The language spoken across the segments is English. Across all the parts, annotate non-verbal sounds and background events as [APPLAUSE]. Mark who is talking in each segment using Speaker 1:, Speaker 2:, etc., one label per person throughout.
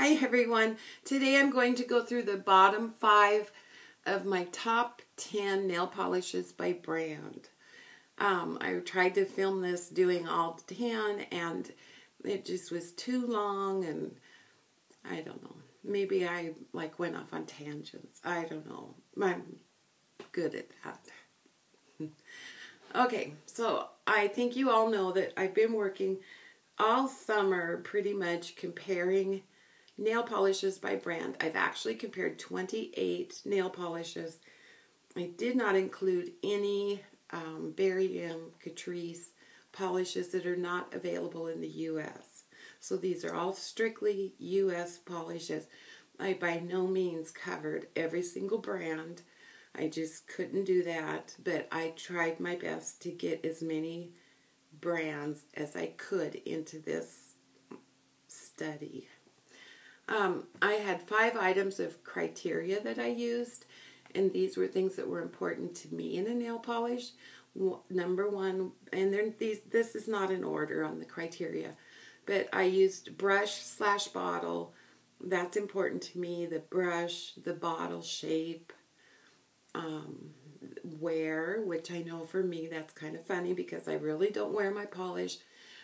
Speaker 1: Hi everyone. Today I'm going to go through the bottom five of my top 10 nail polishes by brand. Um, I tried to film this doing all 10 and it just was too long and I don't know. Maybe I like went off on tangents. I don't know. I'm good at that. [LAUGHS] okay, so I think you all know that I've been working all summer pretty much comparing nail polishes by brand. I've actually compared 28 nail polishes. I did not include any um, M. Catrice polishes that are not available in the U.S. So these are all strictly U.S. polishes. I by no means covered every single brand. I just couldn't do that, but I tried my best to get as many brands as I could into this study. Um, I had five items of criteria that I used, and these were things that were important to me in a nail polish. Number one, and these this is not in order on the criteria, but I used brush slash bottle. That's important to me. The brush, the bottle shape, um, wear, which I know for me that's kind of funny because I really don't wear my polish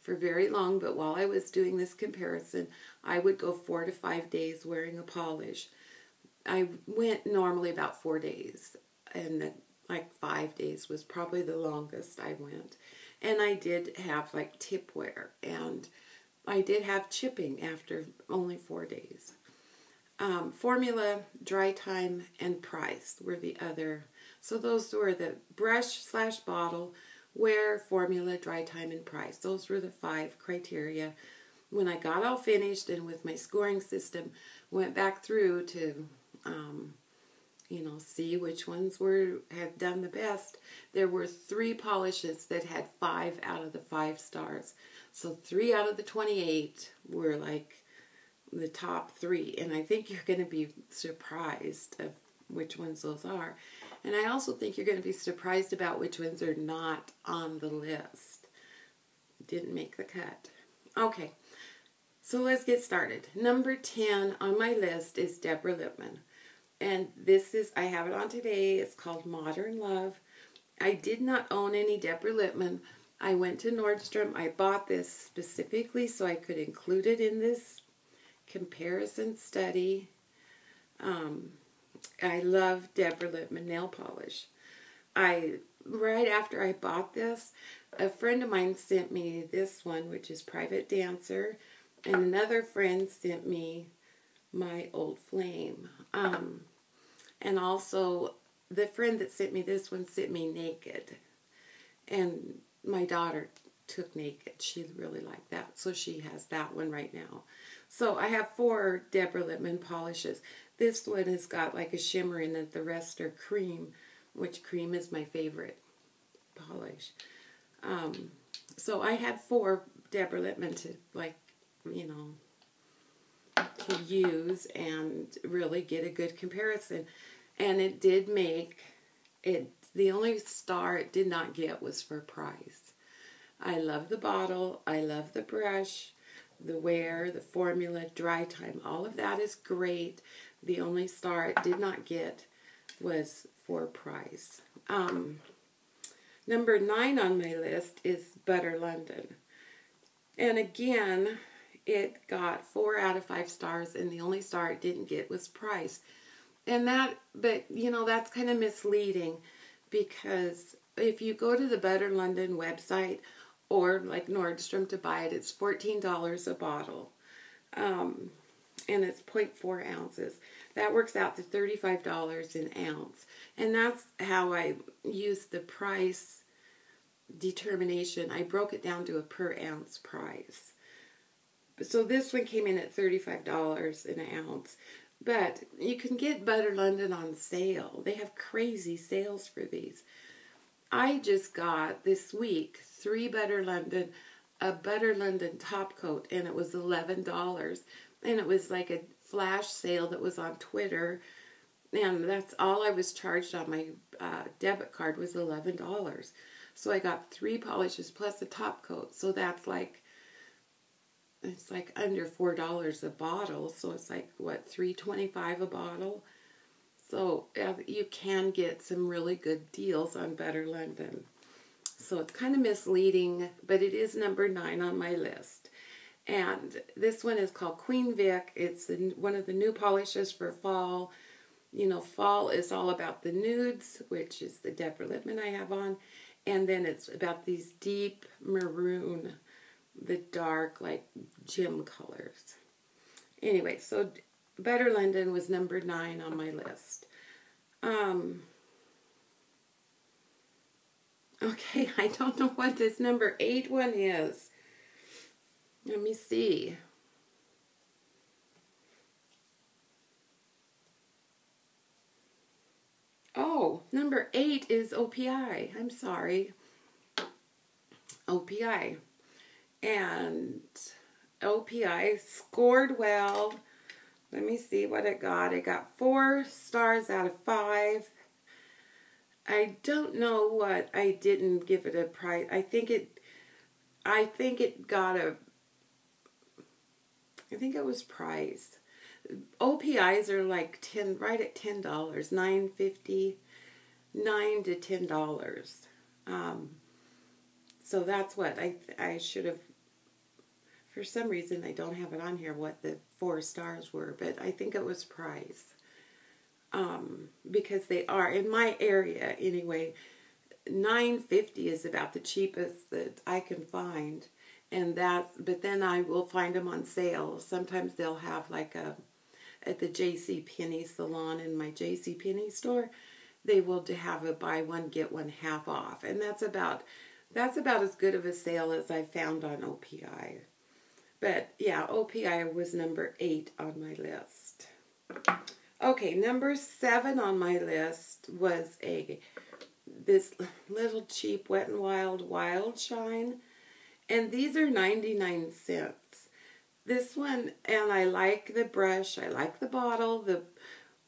Speaker 1: for very long, but while I was doing this comparison, I would go four to five days wearing a polish. I went normally about four days, and like five days was probably the longest I went. And I did have like tip wear, and I did have chipping after only four days. Um, formula, dry time, and price were the other. So those were the brush slash bottle, wear, formula, dry time, and price. Those were the five criteria. When I got all finished and with my scoring system, went back through to, um, you know, see which ones were had done the best. There were three polishes that had five out of the five stars. So three out of the 28 were like the top three. And I think you're going to be surprised of which ones those are. And I also think you're going to be surprised about which ones are not on the list. Didn't make the cut. Okay, so let's get started. Number 10 on my list is Deborah Lippmann. And this is, I have it on today. It's called Modern Love. I did not own any Deborah Lippmann. I went to Nordstrom. I bought this specifically so I could include it in this comparison study. Um, I love Deborah Lippmann nail polish. I right after I bought this, a friend of mine sent me this one, which is Private Dancer, and another friend sent me my Old Flame. Um, and also, the friend that sent me this one sent me Naked. And my daughter took Naked. She really liked that, so she has that one right now. So I have four Deborah Lippmann polishes. This one has got like a shimmer in it. The rest are cream, which cream is my favorite polish. Um, so I had four Deborah Lippmann to like, you know, to use and really get a good comparison. And it did make it, the only star it did not get was for price. I love the bottle. I love the brush, the wear, the formula, dry time. All of that is great. The only star it did not get was for price. Um, number nine on my list is Butter London. And again, it got four out of five stars, and the only star it didn't get was price. And that, but you know, that's kind of misleading because if you go to the Butter London website or like Nordstrom to buy it, it's $14 a bottle. Um, and it's 0.4 ounces. That works out to $35 an ounce. And that's how I use the price determination. I broke it down to a per ounce price. So this one came in at $35 an ounce. But you can get Butter London on sale. They have crazy sales for these. I just got this week three Butter London, a Butter London top coat, and it was $11 and it was like a flash sale that was on Twitter, and that's all I was charged on my uh, debit card was eleven dollars. So I got three polishes plus a top coat. So that's like it's like under four dollars a bottle, so it's like what three twenty five a bottle. So uh, you can get some really good deals on Butter London. So it's kind of misleading, but it is number nine on my list. And this one is called Queen Vic. It's one of the new polishes for fall. You know, fall is all about the nudes, which is the Deborah Lippmann I have on. And then it's about these deep maroon, the dark, like gem colors. Anyway, so Butter London was number nine on my list. Um, okay, [LAUGHS] I don't know what this number eight one is. Let me see. Oh, number eight is OPI. I'm sorry. OPI. And OPI scored well. Let me see what it got. It got four stars out of five. I don't know what I didn't give it a price. I think it I think it got a I think it was price. OPIs are like ten, right at ten dollars, nine fifty, nine to ten dollars. Um, so that's what I I should have. For some reason, I don't have it on here what the four stars were, but I think it was price. Um, because they are in my area anyway. Nine fifty is about the cheapest that I can find and that's but then I will find them on sale. Sometimes they'll have like a at the J.C. Penney salon in my J.C. Penney store, they will have a buy one get one half off, and that's about that's about as good of a sale as I found on OPI. But yeah, OPI was number eight on my list. Okay, number seven on my list was a this little cheap Wet and Wild Wild Shine and these are 99 cents. This one, and I like the brush, I like the bottle, the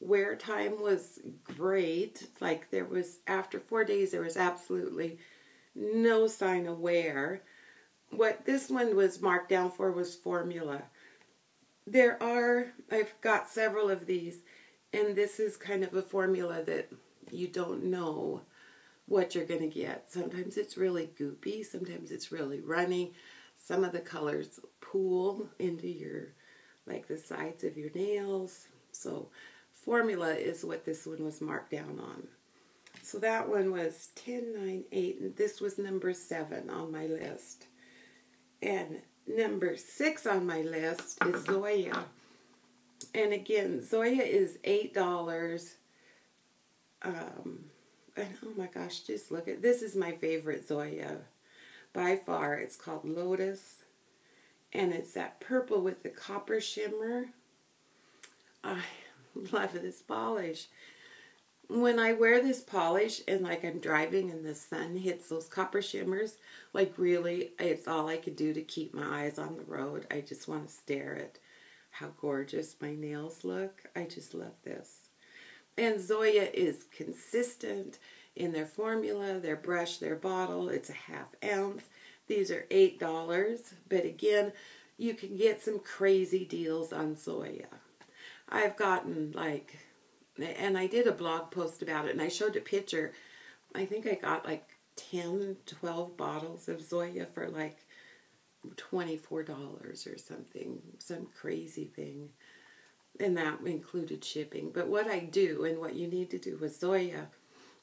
Speaker 1: wear time was great. Like there was, after four days, there was absolutely no sign of wear. What this one was marked down for was formula. There are, I've got several of these, and this is kind of a formula that you don't know what you're going to get. Sometimes it's really goopy, sometimes it's really runny. Some of the colors pool into your, like the sides of your nails. So formula is what this one was marked down on. So that one was 1098, and this was number 7 on my list. And number 6 on my list is Zoya. And again, Zoya is $8. Um, and oh my gosh, just look at this is my favorite Zoya by far. It's called Lotus, and it's that purple with the copper shimmer. I [LAUGHS] love this polish. When I wear this polish and like I'm driving and the sun hits those copper shimmers, like really, it's all I could do to keep my eyes on the road. I just want to stare at how gorgeous my nails look. I just love this. And Zoya is consistent in their formula, their brush, their bottle. It's a half ounce. These are $8. But again, you can get some crazy deals on Zoya. I've gotten like, and I did a blog post about it and I showed a picture. I think I got like 10, 12 bottles of Zoya for like $24 or something, some crazy thing and that included shipping. But what I do and what you need to do with Zoya,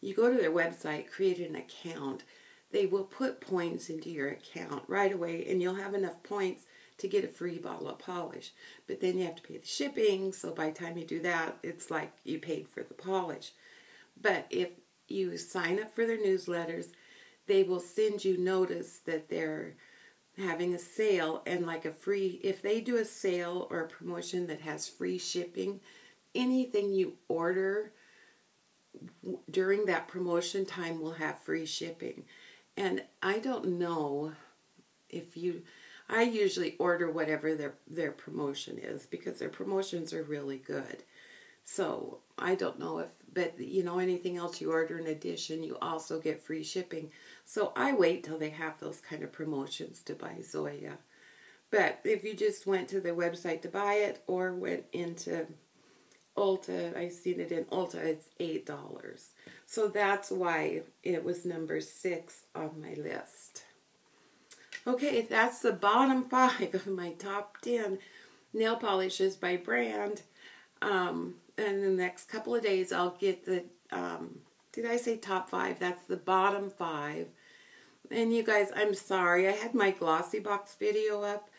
Speaker 1: you go to their website, create an account. They will put points into your account right away, and you'll have enough points to get a free bottle of polish. But then you have to pay the shipping, so by the time you do that, it's like you paid for the polish. But if you sign up for their newsletters, they will send you notice that they're having a sale and like a free if they do a sale or a promotion that has free shipping anything you order during that promotion time will have free shipping. And i don't know if you i usually order whatever their their promotion is because their promotions are really good. So i don't know if but you know anything else you order in addition you also get free shipping so I wait till they have those kind of promotions to buy Zoya. But if you just went to the website to buy it or went into Ulta, I've seen it in Ulta, it's eight dollars. So that's why it was number six on my list. Okay, that's the bottom [LAUGHS] five of my top ten nail polishes by brand. Um, and the next couple of days, I'll get the. Um, did I say top five? That's the bottom five. And you guys, I'm sorry. I had my glossy box video up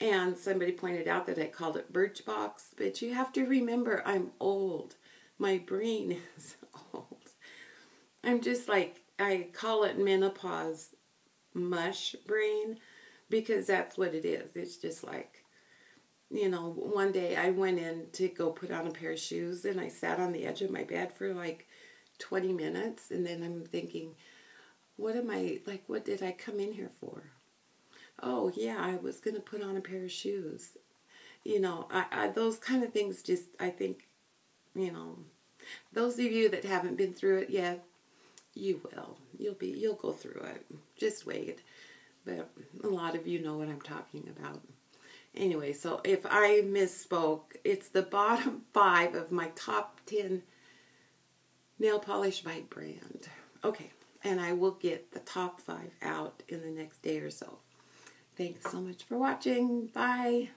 Speaker 1: and somebody pointed out that I called it Birchbox, but you have to remember I'm old. My brain [LAUGHS] is old. I'm just like, I call it menopause mush brain because that's what it is. It's just like, you know, one day I went in to go put on a pair of shoes and I sat on the edge of my bed for like 20 minutes and then I'm thinking, what am I, like, what did I come in here for? oh yeah, I was going to put on a pair of shoes. You know, I, I, those kind of things just, I think, you know, those of you that haven't been through it yet, you will. You'll be, you'll go through it. Just wait. But a lot of you know what I'm talking about. Anyway, so if I misspoke, it's the bottom [LAUGHS] five of my top 10 nail polish by brand. Okay, and I will get the top five out in the next day or so. Thanks so much for watching. Bye.